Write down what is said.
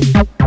Bye.